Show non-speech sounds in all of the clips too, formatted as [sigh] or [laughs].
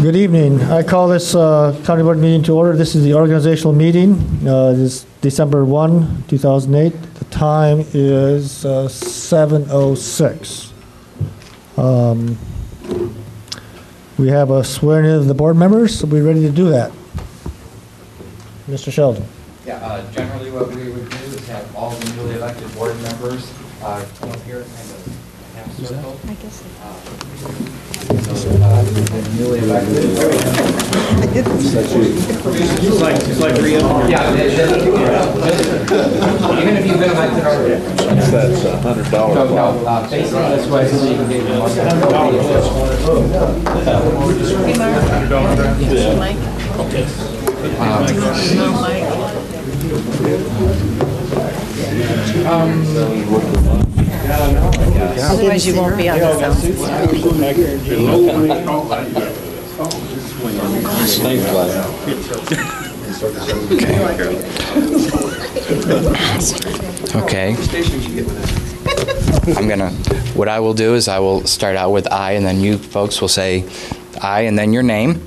Good evening. I call this uh, County Board meeting to order. This is the organizational meeting. Uh, It is December 1, 2008. The time is uh, 7:06. Um, We have a swearing in of the board members. Are we ready to do that? Mr. Sheldon? Yeah, uh, generally what we would do is have all the newly elected board members uh, come up here kind of half. I guess. Uh, So, uh, the newly elected. Yeah, they- they- even if you've been elected already. That's a hundred dollar No, no, uh, face it this way so you can get your. Hey, Mark. Yes, Mike. No, Mike. Otherwise you won't be on the sound system. Okay. I'm gonna, what I will do is I will start out with I, and then you folks will say I, and then your name.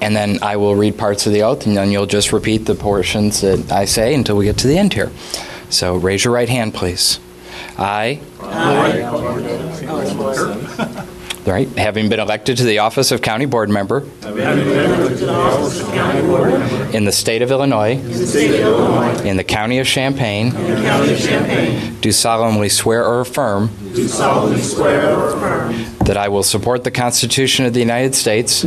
And then I will read parts of the oath, and then you'll just repeat the portions that I say until we get to the end here. So raise your right hand, please. I. All right, having been elected to the office of county board member. In the state of Illinois. In the county of Champaign. Do solemnly swear or affirm. That I will support the Constitution of the United States.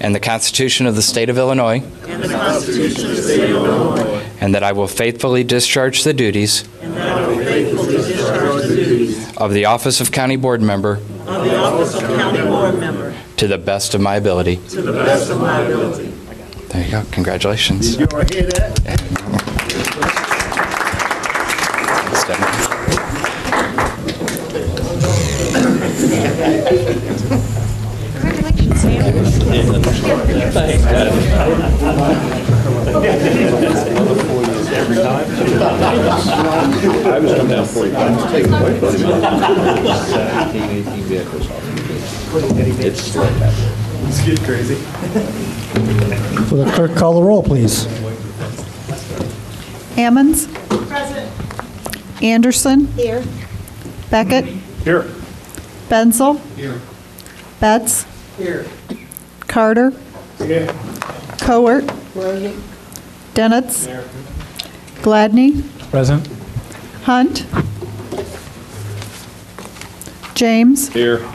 And the Constitution of the state of Illinois. And that I will faithfully discharge the duties. Of the office of county board member. To the best of my ability. There you go. Congratulations. Thanks, Devin. Congratulations, Sam. I was coming down forty times, take away from me. It's like that. Will the clerk call the roll, please? Ammons? Present. Anderson? Here. Beckett? Here. Benzel? Here. Betts? Here. Carter? Here. Cowart? Denetz? Gladney? Present. Hunt? James? Here.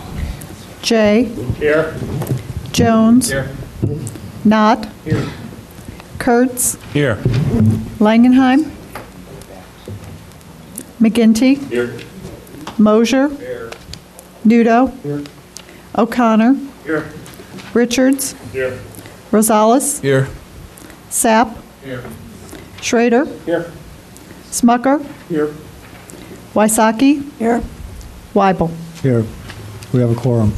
Jay? Here. Jones? Here. Knott? Here. Kurtz? Here. Langenheim? McGinty? Here. Mosier? Here. Nudo? Here. O'Connor? Here. Richards? Here. Rosales? Here. Sapp? Schrader? Here. Smucker? Here. Wysocki? Here. Weibel? Here, we have a quorum.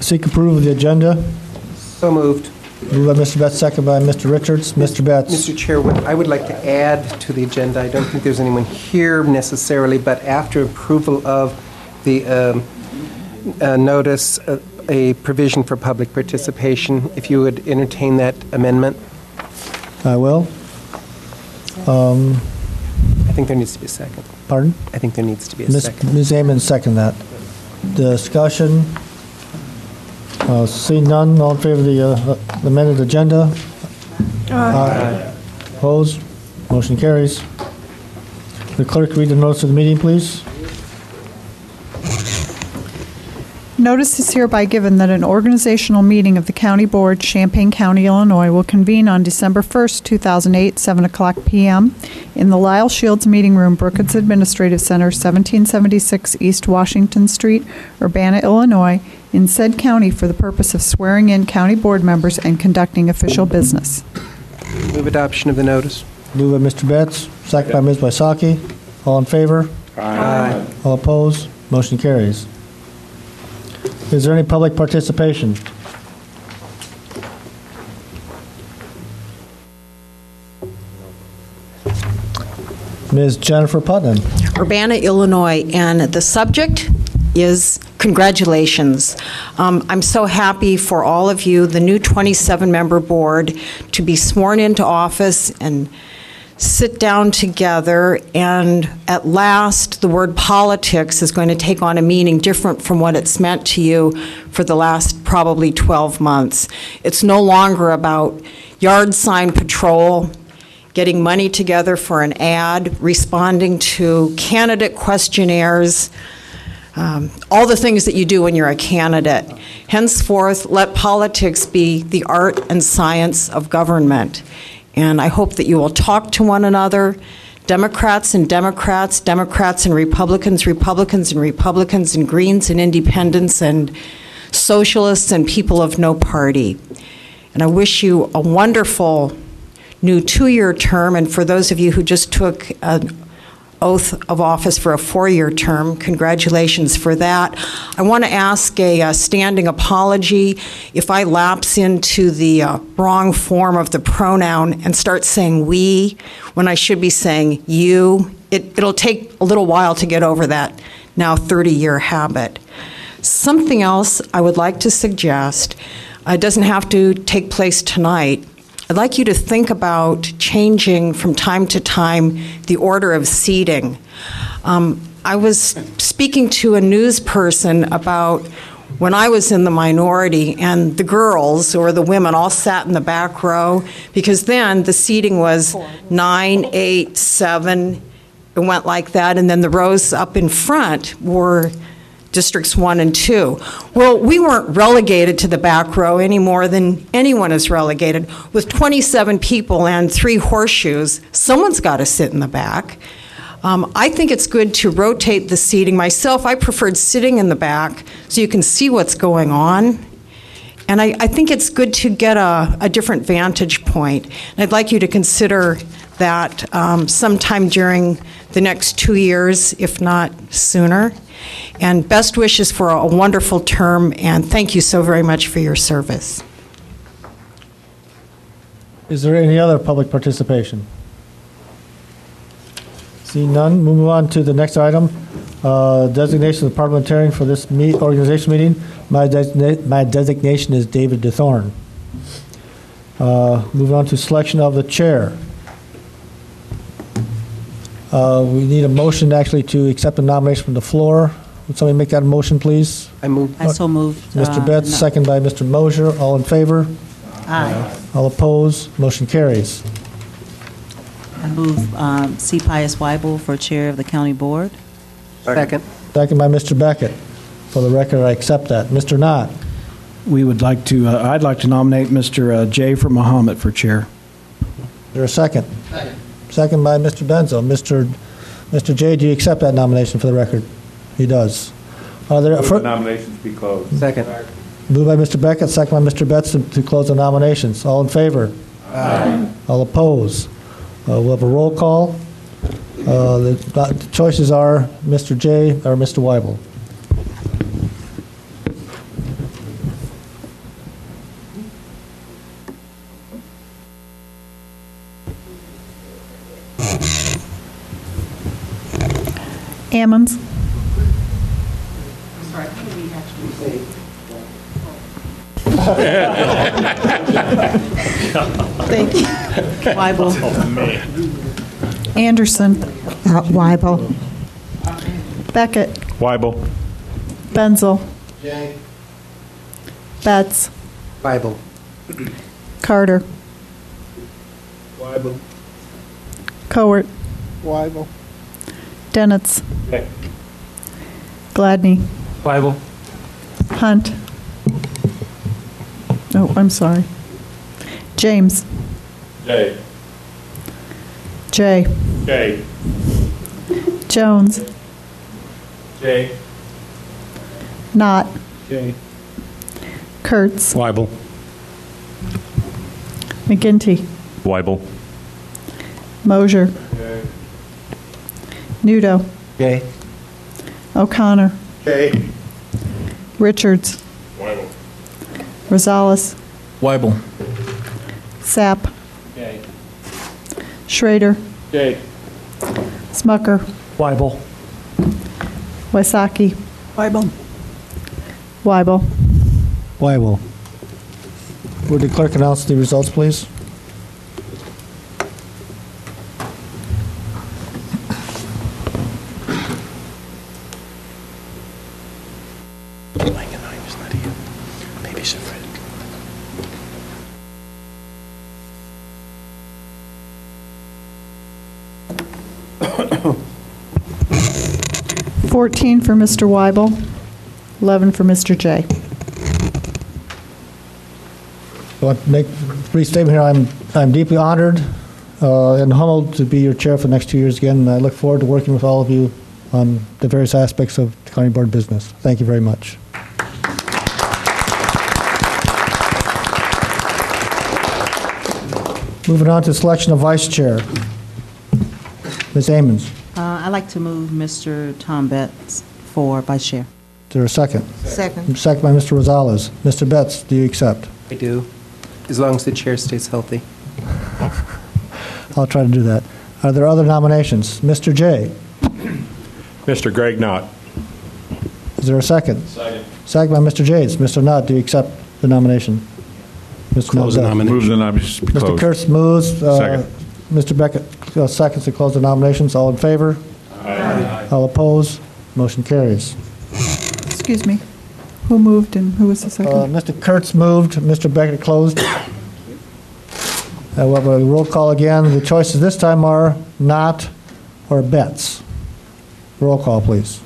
Seek approval of the agenda. So moved. Moved by Mr. Betts, second by Mr. Richards. Mr. Betts? Mr. Chair, I would like to add to the agenda, I don't think there's anyone here necessarily, but after approval of the um, uh, notice, uh, a provision for public participation, if you would entertain that amendment, I will. Um, I think there needs to be a second. Pardon? I think there needs to be a Ms. second. Ms. Amon, second that. Discussion. Uh, Seeing none, all in favor of the uh, amended agenda? Aye. Opposed? Motion carries. The clerk read the notice of the meeting, please. Notice is hereby given that an organizational meeting of the County Board, Champaign County, Illinois, will convene on December 1st, 2008, 7 o'clock p.m. in the Lyle Shields Meeting Room, Brookens Administrative Center, 1776 East Washington Street, Urbana, Illinois, in said county for the purpose of swearing in county board members and conducting official business. Move adoption of the notice. Moved by Mr. Betts, second by Ms. Wysocki. All in favor? Aye. All opposed? Motion carries. Is there any public participation? Ms. Jennifer Putnam? Urbana, Illinois, and the subject is congratulations. Um, I'm so happy for all of you, the new 27-member board, to be sworn into office and sit down together, and at last, the word politics is going to take on a meaning different from what it's meant to you for the last probably 12 months. It's no longer about yard sign patrol, getting money together for an ad, responding to candidate questionnaires, um, all the things that you do when you're a candidate. Henceforth, let politics be the art and science of government. And I hope that you will talk to one another, Democrats and Democrats, Democrats and Republicans, Republicans and Republicans, and Greens and Independents, and Socialists and people of no party. And I wish you a wonderful new two-year term, and for those of you who just took an oath of office for a four-year term. Congratulations for that. I want to ask a uh, standing apology if I lapse into the uh, wrong form of the pronoun and start saying we when I should be saying you. It, it'll take a little while to get over that now 30-year habit. Something else I would like to suggest, uh, it doesn't have to take place tonight, I'd like you to think about changing from time to time the order of seating. Um, I was speaking to a news person about when I was in the minority, and the girls or the women all sat in the back row because then the seating was nine, eight, seven. It went like that, and then the rows up in front were districts one and two. Well, we weren't relegated to the back row any more than anyone is relegated. With 27 people and three horseshoes, someone's got to sit in the back. Um, I think it's good to rotate the seating. Myself, I preferred sitting in the back so you can see what's going on. And I, I think it's good to get a, a different vantage point. And I'd like you to consider that um, sometime during the next two years, if not sooner. And best wishes for a wonderful term, and thank you so very much for your service. Is there any other public participation? See none, move on to the next item. Uh, Designation of parliamentarian for this meet, organization meeting. My my designation is David DeThorne. Uh, Moving on to selection of the chair. Uh, We need a motion actually to accept the nomination from the floor. Would somebody make that a motion, please? I move, I so moved. Mr. uh, Betts, no- second by Mr. Mosher. All in favor? Aye. All opposed? Motion carries. I move um, C. Pius Weibel for Chair of the County Board. second. Second by Mr. Beckett. For the record, I accept that. Mr. Knott, We would like to, uh, I'd like to nominate Mr. uh, Jay from Mahomet for chair. is there a second? Second. Second by Mr. Benzel. Mr. Mr. Jay, do you accept that nomination for the record? He does. Are there, Move fir- the nominations be closed. Second. moved by Mr. Beckett, second by Mr. Betts to- to close the nominations. All in favor? Aye. All opposed? Uh, We'll have a roll call. Uh, The the choices are Mr. Jay or Mr. Weibel. Ammons. Thank you. Weibel. Anderson. Uh, Weibel. Beckett. Weibel. Benzel. Betts. Weibel. Carter. Weibel. Cowart. Weibel. Denitz. Okay. Gladney. Weibel. Hunt. Oh, I'm sorry. James. Jay. Jay. Jay. Jones. Jay. Knott. Jay. Kurtz. Weibel. McGinty. Weibel. Mosier. Nudo. Jay. O'Connor. Jay. Richards. Weibel. Rosales. Weibel. Sapp. Jay. Schrader. Jay. Smucker. Weibel. Wysocki. Weibel. Weibel. Wybel. Would the clerk announce the results, please? Fourteen for Mr. Weibel. Eleven for Mr. Jay. I want to make a brief statement here. I'm, I'm deeply honored uh, and humbled to be your chair for the next two years again, and I look forward to working with all of you on the various aspects of the county board business. Thank you very much. Moving on to selection of vice chair. Ms. Ammons, Uh, I'd like to move Mr. Tom Betts for vice chair. there a second? Second. Second by Mr. Rosales. Mr. Betts, do you accept? I do, as long as the chair stays healthy. [laughs] I'll try to do that. Are there other nominations? Mr. Jay, Mr. Greg Knott. is there a second? Second. Second by Mr. Yates. Mr. Knott, do you accept the nomination? Mr. Close the nomination. Move the nomination Mr. Kurtz moves. uh, Second. Mr. Beckett uh, seconds to close the nominations. All in favor? All opposed? Motion carries. Excuse me. Who moved and who was the Uh, second? Mr. Kurtz moved, Mr. Beckett closed. Uh, We'll have a roll call again. The choices this time are Knott or Betts. Roll call, please.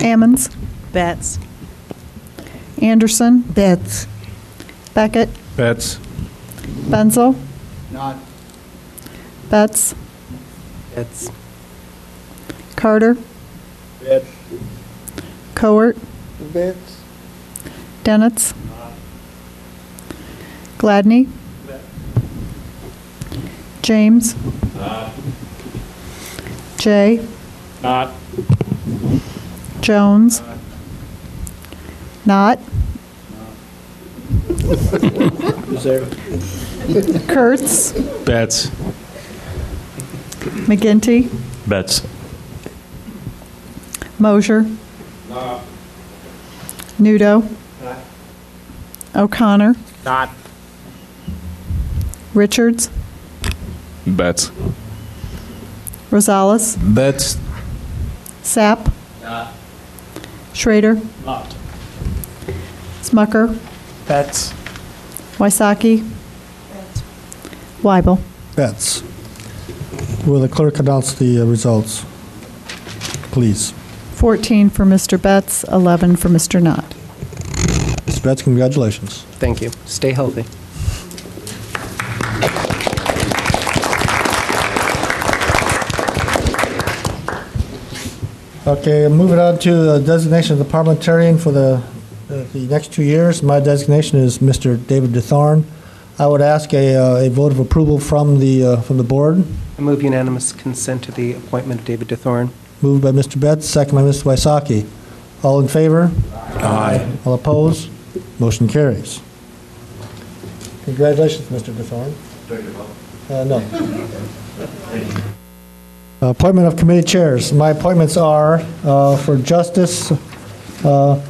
Ammons. Betts. Anderson. Betts. Beckett. Betts. Benzel. Knott. Betts. It's Carter. Cowart. Denetz. Gladney. James. Knott. Jay. Knott. Jones. Knott. [laughs] Kurtz. Betts. McGinty. Betts. Mosier. Nudo. O'Connor. Knott. Richards. Betts. Rosales. Betts. Sapp. Schrader. Knott. Smucker. Betts. Wysocki. Weibel. Betts. Will the clerk announce the uh, results? Please. 14 for Mr. Betts, 11 for Mr. Knott. Mr. Betts, congratulations. Thank you. Stay healthy. Okay, moving on to the designation of the parliamentarian for the, the next two years. My designation is Mr. David DeThorne. I would ask a, uh, a vote of approval from the, uh, from the board. I move unanimous consent to the appointment of David DeThorne. Moved by Mr. Betts, second by Mr. Wysocki. All in favor? Aye. All opposed? Motion carries. Congratulations, Mr. DeThorne. Uh, no. Appointment of committee chairs. My appointments are uh, for Justice, uh,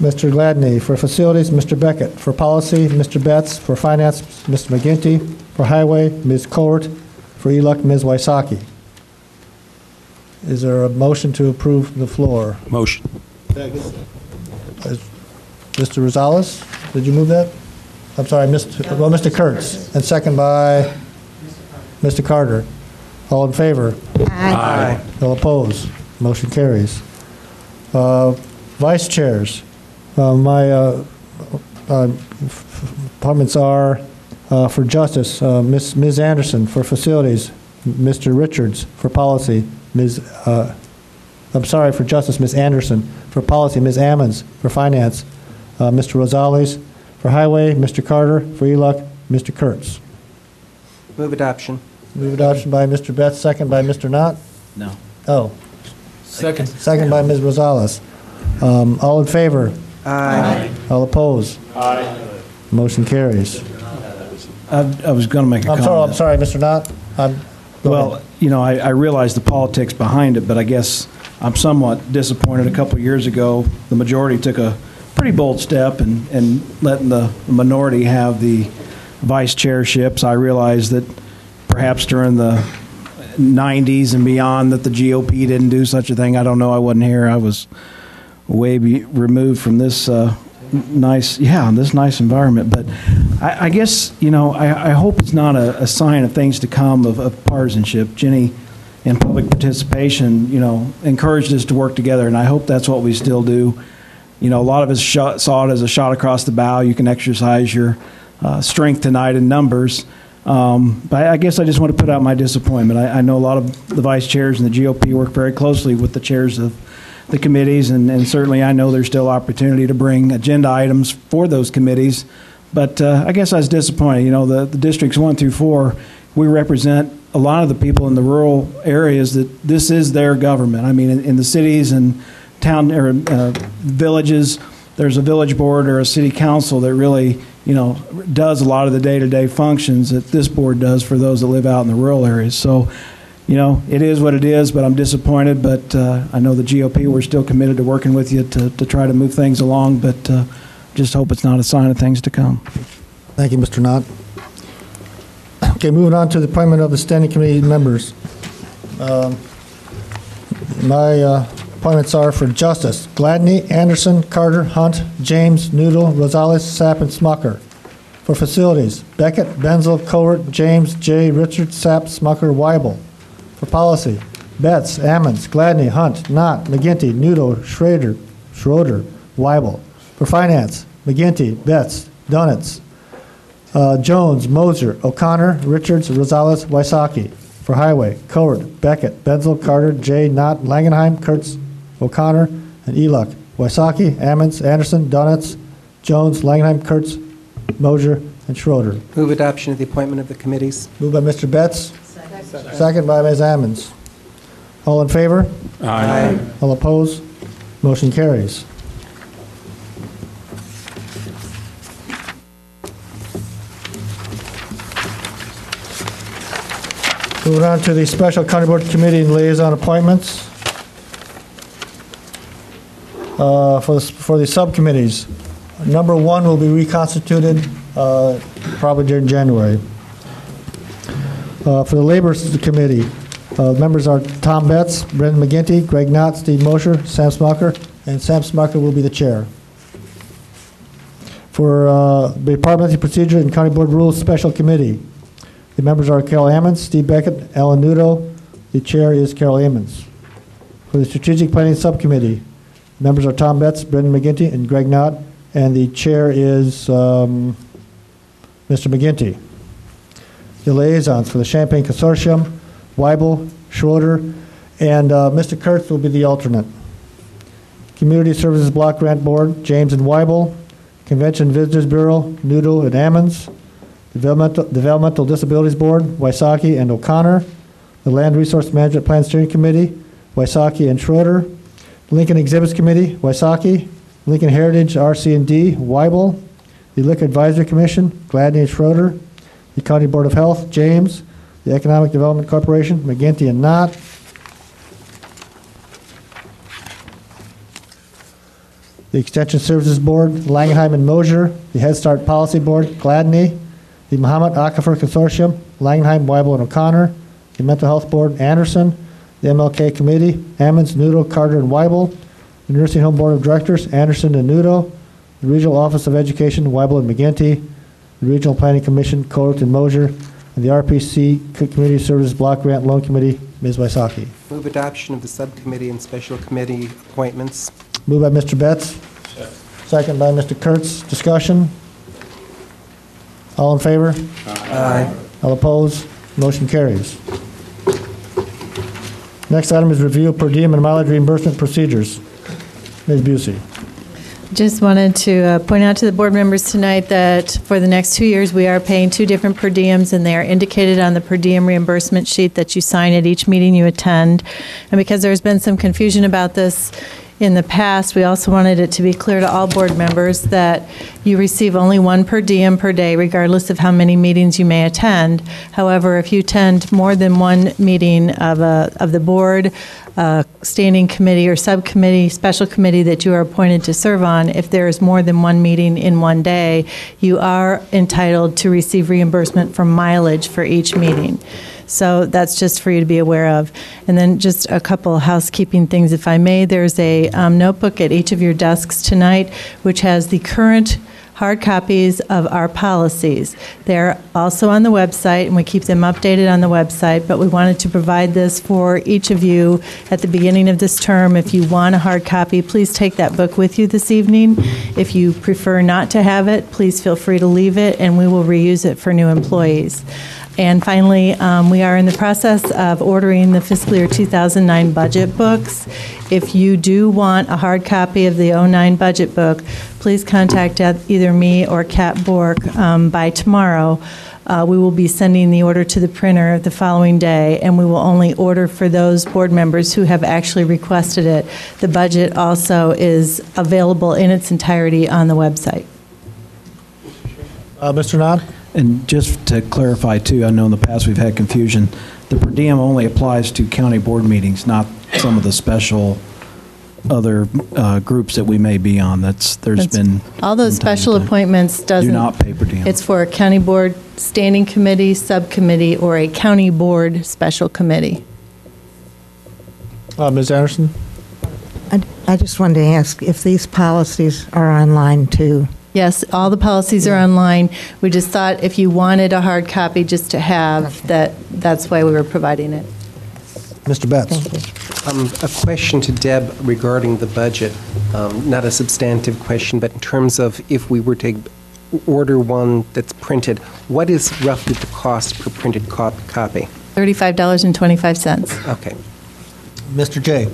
Mr. Gladney, for Facilities, Mr. Beckett, for Policy, Mr. Betts, for Finance, Mr. McGinty, for Highway, Ms. Cowart, for ELUC, Ms. Wysocki. Is there a motion to approve from the floor? Motion. Mr. Rosales, did you move that? I'm sorry, Mr. well, Mr. Kurtz, and second by Mr. Carter. All in favor? Aye. All opposed? Motion carries. Uh, Vice chairs, my uh, uh, appointments are uh, for Justice, uh, Ms. Ms. Anderson for Facilities, Mr. Richards for Policy, Ms., uh, I'm sorry, for Justice, Ms. Anderson for Policy, Ms. Ammons for Finance, uh, Mr. Rosales for Highway, Mr. Carter for ELUC, Mr. Kurtz. Move adoption. Move adoption by Mr. Betts, second by Mr. Knott. No. Oh. Second. Second by Ms. Rosales. Um, All in favor? Aye. All opposed? Aye. Motion carries. I I was going to make a I'm comment. sorry, I'm sorry, Mr. Knott. I'm- Go Well, ahead. you know, I, I realize the politics behind it, but I guess I'm somewhat disappointed. A couple of years ago, the majority took a pretty bold step and, and letting the minority have the vice chairships. I realize that perhaps during the 90s and beyond that the GOP didn't do such a thing. I don't know. I wasn't here. I was way be removed from this uh, nice, yeah, this nice environment. But I, I guess you know, I, I hope it's not a, a sign of things to come of, of partisanship. Jenny, in public participation, you know, encouraged us to work together, and I hope that's what we still do. You know, a lot of us shot, saw it as a shot across the bow. You can exercise your uh, strength tonight in numbers. Um, but I guess I just want to put out my disappointment. I, I know a lot of the vice chairs and the GOP work very closely with the chairs of the committees, and, and certainly I know there's still opportunity to bring agenda items for those committees. But uh, I guess I was disappointed. You know, the, the districts one through four, we represent a lot of the people in the rural areas that this is their government. I mean, in, in the cities and town or uh, villages, there's a village board or a city council that really, you know, does a lot of the day-to-day functions that this board does for those that live out in the rural areas. So, you know, it is what it is, but I'm disappointed. But uh, I know the GOP, we're still committed to working with you to, to try to move things along, but uh, just hope it's not a sign of things to come. Thank you, Mr. Knott. Okay, moving on to the appointment of the standing committee members. Um, My uh, appointments are for Justice, Gladney, Anderson, Carter, Hunt, James, Nudo, Rosales, Sapp, and Smucker. For Facilities, Beckett, Benzel, Cowart, James, Jay. Richard, Sapp, Smucker, Weibel. For Policy, Betts, Ammons, Gladney, Hunt, Knott, McGinty, Nudo, Schrader, Schroeder, Weibel. For Finance, McGinty, Betts, Dunitz, uh, Jones, Moser, O'Connor, Richards, Rosales, Wysocki. For Highway, Cowart, Beckett, Benzel, Carter, Jay. Knott, Langenheim, Kurtz, O'Connor, and ELUC. Wysocki, Ammons, Anderson, Donitz, Jones, Langenheim, Kurtz, Moser, and Schroeder. Move adoption of the appointment of the committees. Moved by Mr. Betts. Second by Ms. Ammons. All in favor? Aye. All opposed? Motion carries. Moving on to the Special County Board Committee and Liaison Appointments. Uh, For the, for the subcommittees, number one will be reconstituted uh, probably during January. Uh, For the Labor Committee, uh, members are Tom Betts, Brendan McGinty, Greg Knott, Steve Mosher, Sam Smucker, and Sam Smucker will be the chair. For uh, the Parliamentary Procedure and County Board Rules Special Committee, the members are Carol Ammons, Steve Beckett, Alan Nudo. The chair is Carol Ammons. For the Strategic Planning Subcommittee, members are Tom Betts, Brendan McGinty, and Greg Knott, and the chair is um, Mr. McGinty. The liaisons for the Champaign Consortium, Weibel, Schroeder, and uh, Mr. Kurtz will be the alternate. Community Services Block Grant Board, James and Weibel. Convention Visitors Bureau, Nudo and Ammons. Developmental, Developmental Disabilities Board, Wysocki and O'Connor. The Land Resource Management Plan Steering Committee, Wysocki and Schroeder. Lincoln Exhibits Committee, Wysocki. Lincoln Heritage, RC&D, Weibel. The Liquor Advisory Commission, Gladney and Schroeder. The County Board of Health, James. The Economic Development Corporation, McGinty and Knott. The Extension Services Board, Langenheim and Mosier. The Head Start Policy Board, Gladney. The Mahomet Aquifer Consortium, Langenheim, Weibel, and O'Connor. The Mental Health Board, Anderson. The MLK Committee, Ammons, Nudo, Carter, and Weibel. The Nursing Home Board of Directors, Anderson and Nudo. The Regional Office of Education, Weibel and McGinty. The Regional Planning Commission, Cowart and Mosier. And the RPC Community Services Block Grant Loan Committee, Ms. Wysocki. Move adoption of the subcommittee and special committee appointments. Moved by Mr. Betts. Second by Mr. Kurtz. Discussion? All in favor? Aye. All opposed? Motion carries. Next item is review of per diem and mileage reimbursement procedures. Ms. Busey. Just wanted to uh, point out to the board members tonight that for the next two years, we are paying two different per diems, and they are indicated on the per diem reimbursement sheet that you sign at each meeting you attend. And because there's been some confusion about this, in the past, we also wanted it to be clear to all board members that you receive only one per diem per day, regardless of how many meetings you may attend. However, if you attend more than one meeting of a, of the board, uh, standing committee or subcommittee, special committee that you are appointed to serve on, if there is more than one meeting in one day, you are entitled to receive reimbursement for mileage for each meeting. So that's just for you to be aware of. And then just a couple housekeeping things, if I may. There's a um, notebook at each of your desks tonight, which has the current hard copies of our policies. They're also on the website, and we keep them updated on the website, but we wanted to provide this for each of you at the beginning of this term. If you want a hard copy, please take that book with you this evening. If you prefer not to have it, please feel free to leave it, and we will reuse it for new employees. And finally, um, we are in the process of ordering the fiscal year 2009 budget books. If you do want a hard copy of the 09 budget book, please contact either me or Kat Bork um, by tomorrow. Uh, We will be sending the order to the printer the following day, and we will only order for those board members who have actually requested it. The budget also is available in its entirety on the website. Uh, Mr. Knott? And just to clarify too, I know in the past we've had confusion. The per diem only applies to county board meetings, not some of the special other uh, groups that we may be on. That's, there's That's- been. All those from time to special appointments doesn't. Do not pay per diem. It's for a county board standing committee, subcommittee, or a county board special committee. Uh, Ms. Anderson? I I just wanted to ask if these policies are online too. Yes, all the policies are online. We just thought if you wanted a hard copy just to have, that, that's why we were providing it. Mr. Betts? Thank you. Um, A question to Deb regarding the budget, Um, not a substantive question, but in terms of if we were to order one that's printed, what is roughly the cost per printed cop- copy? $35.25. Okay. Mr. Jay?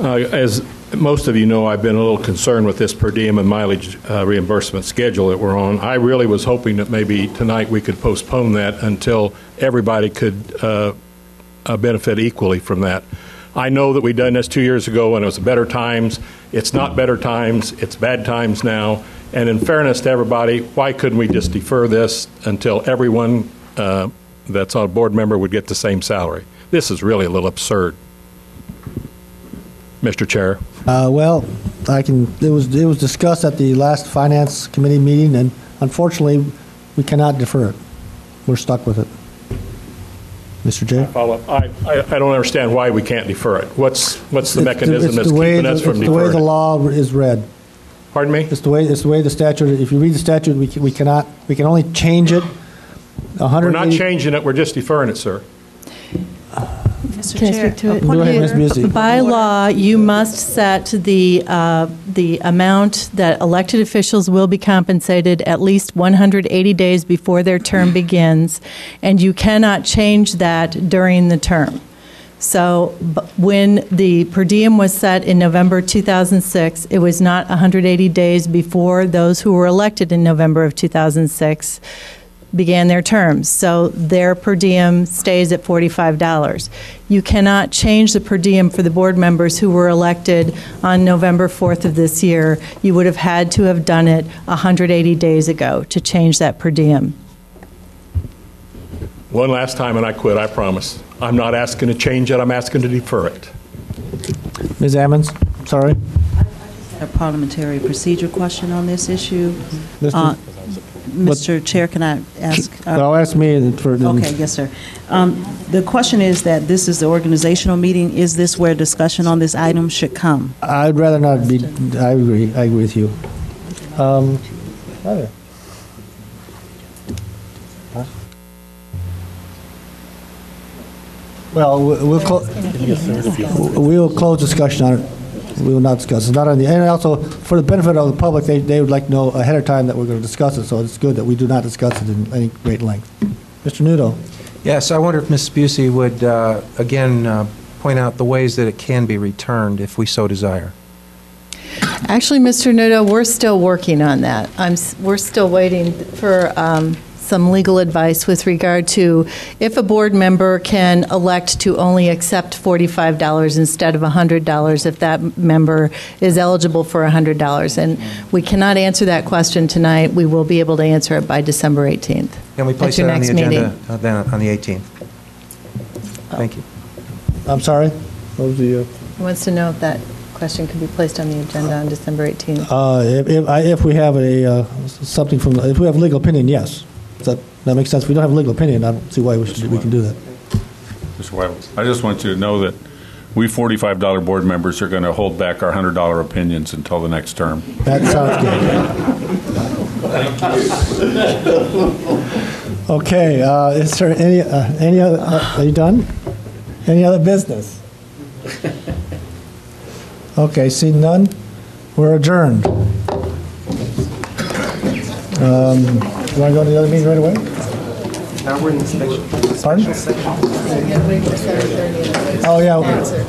Uh, As most of you know, I've been a little concerned with this per diem and mileage uh, reimbursement schedule that we're on. I really was hoping that maybe tonight we could postpone that until everybody could uh, uh, benefit equally from that. I know that we done this two years ago and it was better times. It's not better times, it's bad times now. And in fairness to everybody, why couldn't we just defer this until everyone uh, that's a board member would get the same salary? This is really a little absurd. Mr. Chair. Uh, Well, I can, it was, it was discussed at the last Finance Committee meeting, and unfortunately, we cannot defer it. We're stuck with it. Mr. Jay? Follow up. I, I I don't understand why we can't defer it. What's, what's the It's mechanism it's that's the way keeping the- us from It's the way the deferring? it? law is read. Pardon me? It's the way, it's the way the statute, if you read the statute, we can- we cannot, we can only change it We're not changing it, we're just deferring it, sir. Mr. Can I Chair, speak to it? Go ahead, Ms. Busey. By law, you must set the, uh, the amount that elected officials will be compensated at least 180 days before their term [sighs] begins, and you cannot change that during the term. So b- when the per diem was set in November 2006, it was not 180 days before those who were elected in November of 2006 began their terms. So their per diem stays at $45. You cannot change the per diem for the board members who were elected on November 4th of this year. You would have had to have done it 180 days ago to change that per diem. One last time and I quit, I promise. I'm not asking to change it, I'm asking to defer it. Ms. Ammons, sorry. A parliamentary procedure question on this issue. Mr. Uh, Mr. Chair, can I ask? uh, I'll ask me for... Okay, yes, sir. Um, The question is that this is the organizational meeting. Is this where discussion on this item should come? I'd rather not be, I agree, I agree with you. Um, okay. Huh? Well, we- we'll, clo- we'll close discussion on it. We will not discuss. It's not on the, and also, for the benefit of the public, they, they would like to know ahead of time that we're going to discuss it, so it's good that we do not discuss it in any great length. Mr. Nudo? Yes, I wonder if Ms. Busey would, uh, again, uh, point out the ways that it can be returned if we so desire. Actually, Mr. Nudo, we're still working on that. I'm, we're still waiting for um, some legal advice with regard to if a board member can elect to only accept $45 instead of $100, if that member is eligible for $100. And we cannot answer that question tonight. We will be able to answer it by December 18th. Can we at place your that on the next meeting. agenda uh, then on the 18th? Thank you. I'm sorry? What was the, uh, He wants to know if that question could be placed on the agenda on December 18th. Uh, If if I- if we have a, uh, something from, if we have legal opinion, yes. Does that, that makes sense? We don't have a legal opinion, I don't see why we should, we can do that. Mr. I just want you to know that we $45 board members are going to hold back our $100 opinions until the next term. That sounds good. Okay, uh, is there any, uh, any other, uh, are you done? Any other business? Okay, see none, we're adjourned. Um, You want to go to the other meeting right away? Now we're in the special, Pardon? special section. Oh, yeah.